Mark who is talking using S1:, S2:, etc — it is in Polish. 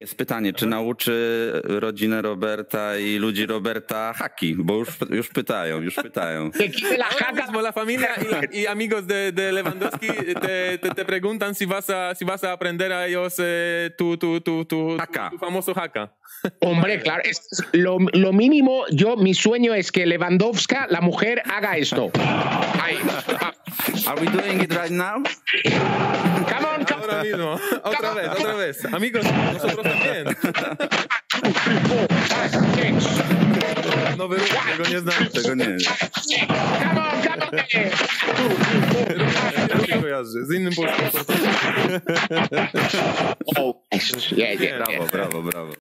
S1: Jest pytanie, czy nauczy rodzinę Roberta i ludzi Roberta haki, bo już, już pytają, już pytają.
S2: La
S3: la familia y, y amigos de, de Lewandowski te, te, te preguntan si vas a si vas a aprender a ellos eh, tu, tu, tu, tu,
S1: Haka.
S3: tu famoso haka.
S2: Hombre, claro, es lo, lo mínimo, yo, mi sueño es que Lewandowska, la mujer, haga esto. Ahí.
S1: Are we doing it right now?
S2: Come on, come
S3: Ahora mismo, otra vez, otra vez. Amigos, nosotros también. Nowy ruch, tego nie znam.
S1: Tego nie.
S3: Ja się kojarzy, z innym polskim.
S2: Oh, yeah, yeah, yeah.
S1: Brawo, brawo, brawo.